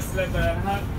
okej okay